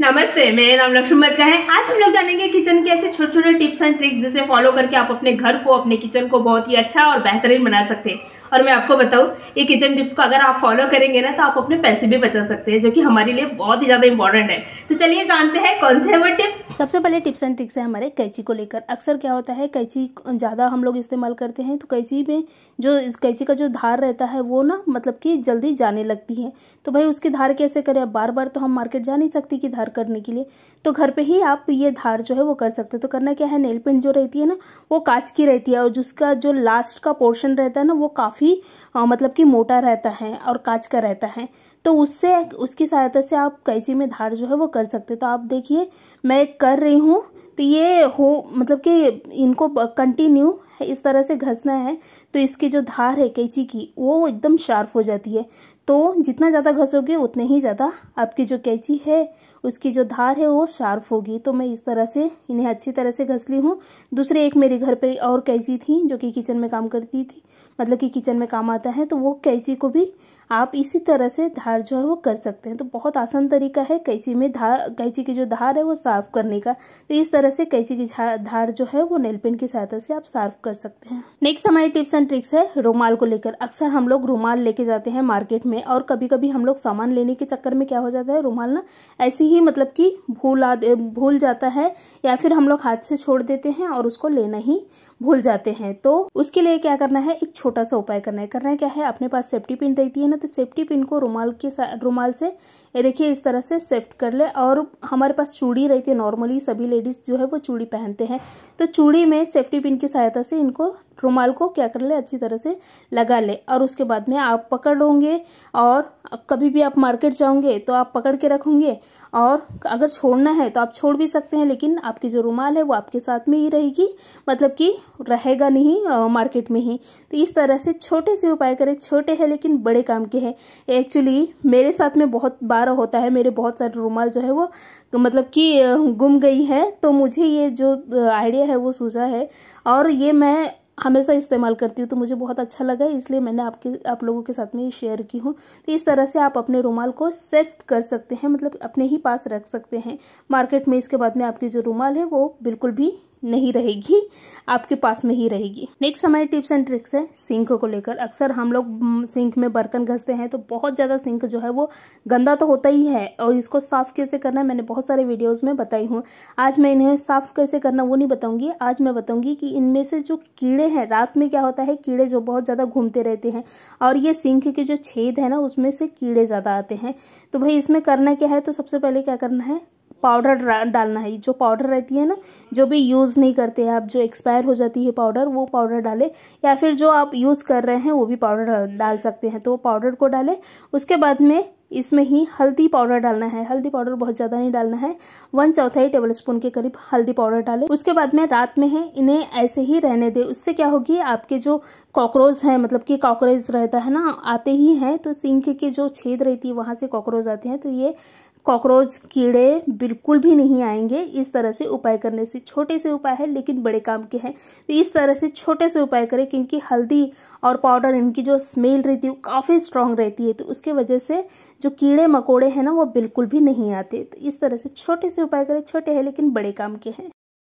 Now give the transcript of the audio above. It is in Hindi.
नमस्ते, मेरा नाम लक्ष्मी बजगा है। आज हम लोग जानेंगे किचन के ऐसे छोटे छोटे टिप्स एंड ट्रिक्स जिसे फॉलो करके आप अपने घर को, अपने किचन को बहुत ही अच्छा और बेहतरीन बना सकते हैं। और मैं आपको बताऊँ, ये किचन टिप्स को अगर आप फॉलो करेंगे ना तो आप अपने पैसे भी बचा सकते हैं, जो कि हमारे लिए बहुत ही ज़्यादा इंपॉर्टेंट है। तो चलिए जानते हैं कौन से है वो टिप्स सबसे पहले टिप्स एंड ट्रिक्स है हमारे कैची को लेकर। अक्सर क्या होता है, कैची ज़्यादा हम लोग इस्तेमाल करते हैं तो कैची में जो कैची का जो धार रहता है, वो ना मतलब कि जल्दी जाने लगती है। तो भाई उसकी धार कैसे करें? बार बार तो हम मार्केट जा नहीं सकती कि धार करने के लिए। तो घर पे ही आप ये धार जो है, वो कर सकते हैं। तो करना क्या है नेल पेंट जो रहती है ना, वो कांच की रहती है, और जिसका जो लास्ट का पोर्शन रहता है ना, वो काफ़ी मतलब कि मोटा रहता है और कांच का रहता है तो उससे, उसकी सहायता से आप कैंची में धार जो है वो कर सकते तो आप देखिए, मैं कर रही हूँ तो ये हो मतलब कि इनको कंटिन्यू इस तरह से घसना है तो इसकी जो धार है कैंची की, वो एकदम शार्प हो जाती है। तो जितना ज़्यादा घसोगे, उतने ही ज़्यादा आपकी जो कैंची है, उसकी जो धार है वो शार्प होगी। तो मैं इस तरह से, इन्हें अच्छी तरह से घस ली हूँ। दूसरी एक मेरे घर पे और कैंची थी, जो कि किचन में काम करती थी मतलब कि किचन में काम आता है तो वो कैंची को भी आप इसी तरह से धार जो है वो कर सकते हैं। तो बहुत आसान तरीका है कैंची में धार कैंची की जो धार है वो साफ़ करने का। तो इस तरह से कैंची की धार जो है वो नेल पेन की सहायता से आप साफ़ कर सकते हैं। नेक्स्ट हमारी टिप्स एंड ट्रिक्स है रुमाल को लेकर। अक्सर हम लोग रुमाल लेके जाते हैं मार्केट में और कभी कभी हम लोग सामान लेने के चक्कर में क्या हो जाता है, रुमाल ना ऐसे ही मतलब कि भूल भूल जाता है या फिर हम लोग हाथ से छोड़ देते हैं और उसको लेना ही भूल जाते हैं। तो उसके लिए क्या करना है, एक छोटा सा उपाय करना है। करना है क्या है? अपने पास सेफ्टी पिन रहती है ना तो सेफ्टी पिन को रुमाल के रुमाल से, ये देखिए, इस तरह से सेफ्ट कर ले और हमारे पास चूड़ी रहती है। नॉर्मली सभी लेडीज़ जो है वो चूड़ी पहनते हैं। तो चूड़ी में सेफ्टी पिन की सहायता से इनको रुमाल को क्या कर ले, अच्छी तरह से लगा ले। और उसके बाद में आप पकड़ लोगे और कभी भी आप मार्केट जाओगे तो आप पकड़ के रखोगे और अगर छोड़ना है तो आप छोड़ भी सकते हैं लेकिन आपकी जो रुमाल है वो आपके साथ में ही रहेगी मतलब कि रहेगा नहीं आ, मार्केट में ही। तो इस तरह से छोटे से उपाय करें छोटे हैं लेकिन बड़े काम के हैं। एक्चुअली मेरे साथ में बहुत बार होता है मेरे बहुत सारे रुमाल जो है वो मतलब कि गुम गई है तो मुझे ये जो आइडिया है वो सूझा है। और ये मैं हमेशा इस्तेमाल करती हूँ तो मुझे बहुत अच्छा लगा, इसलिए मैंने आपके, आप लोगों के साथ में ये शेयर की हूँ। तो इस तरह से आप अपने रुमाल को सेफ्ट कर सकते हैं मतलब अपने ही पास रख सकते हैं। मार्केट में इसके बाद में आपकी जो रुमाल है, वो बिल्कुल भी नहीं रहेगी, आपके पास में ही रहेगी। नेक्स्ट हमारे टिप्स एंड ट्रिक्स है, सिंक को लेकर। अक्सर हम लोग सिंक में बर्तन घसते हैं तो बहुत ज़्यादा सिंक जो है वो गंदा तो होता ही है, और इसको साफ़ कैसे करना है मैंने बहुत सारे वीडियोज़ में बताई हूँ। आज मैं इन्हें साफ़ कैसे करना वो नहीं बताऊँगी। आज मैं बताऊँगी कि इनमें से जो कीड़े हैं, रात में क्या होता है, कीड़े जो बहुत ज़्यादा घूमते रहते हैं, और ये सिंक के जो छेद है ना, उसमें से कीड़े ज़्यादा आते हैं। तो भाई इसमें करना क्या है तो सबसे पहले क्या करना है पाउडर डालना है। जो पाउडर रहती है ना, जो भी यूज़ नहीं करते हैं, आप जो एक्सपायर हो जाती है पाउडर, वो पाउडर डालें। या फिर जो आप यूज़ कर रहे हैं, वो भी पाउडर डाल सकते हैं। तो वो पाउडर को डालें। उसके बाद में इसमें ही हल्दी पाउडर डालना है। हल्दी पाउडर बहुत ज़्यादा नहीं डालना है। वन चौथाई टेबल स्पून के करीब हल्दी पाउडर डालें। उसके बाद में रात में है, इन्हें ऐसे ही रहने दें। उससे क्या होगी, आपके जो कॉकरोच है मतलब कि कॉकरोच रहता है ना, आते ही हैं तो सिंक के जो छेद रहती है, वहाँ से कॉकरोच आते हैं तो ये कॉकरोच कीड़े बिल्कुल भी नहीं आएँगे इस तरह से उपाय करने से। छोटे से उपाय है, लेकिन बड़े काम के हैं। तो इस तरह से छोटे से उपाय करें, क्योंकि हल्दी और पाउडर, इनकी जो स्मेल रहती है काफ़ी स्ट्रांग रहती है। तो उसके वजह से जो कीड़े मकोड़े हैं ना, वो बिल्कुल भी नहीं आते। तो इस तरह से छोटे से उपाय करें, छोटे हैं लेकिन बड़े काम के हैं।